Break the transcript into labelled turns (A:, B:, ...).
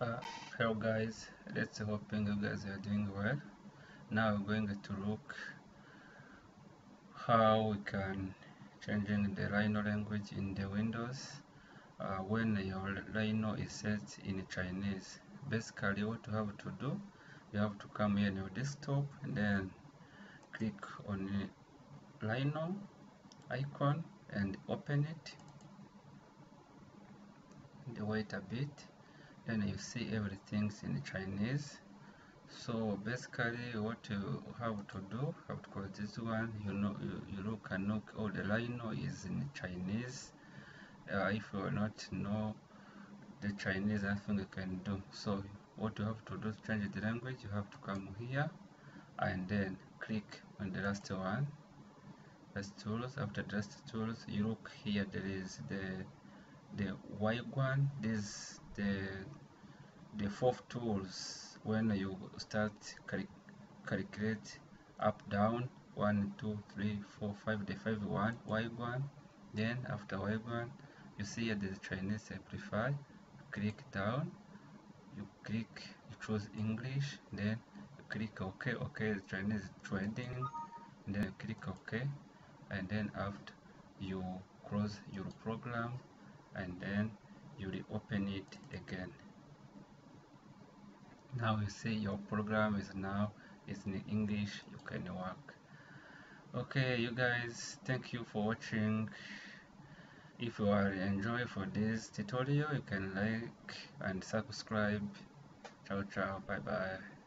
A: uh, hello guys. Let's hoping you guys are doing well. Now we're going to look how we can changing the Rhino language in the Windows uh, when your Rhino is set in Chinese. Basically what you have to do you have to come here in your desktop and then click on Rhino icon and open it. And wait a bit then you see everything's in Chinese. So basically what you have to do have to close this one you know you, you look and look all the Rhino is in Chinese. Uh, if you are not know the Chinese nothing you can do. So what you have to do to change the language you have to come here and then click on the last one. Last tools after last tools you look here there is the the white one this the the fourth tools when you start cal calculate up down one two three four five the five one y one then after y one you see here the chinese simplify click down you click you choose english then you click ok ok the chinese trending then you click ok and then after you close your program and then you reopen it again now you see your program is now is in english you can work. Okay you guys thank you for watching. If you are enjoy for this tutorial you can like and subscribe. Ciao ciao bye bye